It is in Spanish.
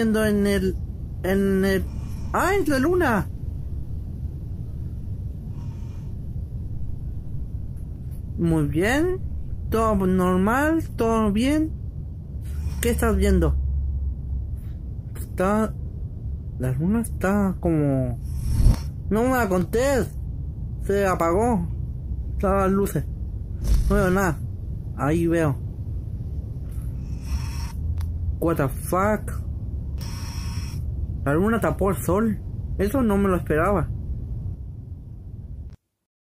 en el en el ¡Ah, es la luna! Muy bien. Todo normal, todo bien. ¿Qué estás viendo? Está la luna está como no me la contés. Se apagó. Todas las luces. No veo nada. Ahí veo. What the fuck. La luna tapó el sol. Eso no me lo esperaba.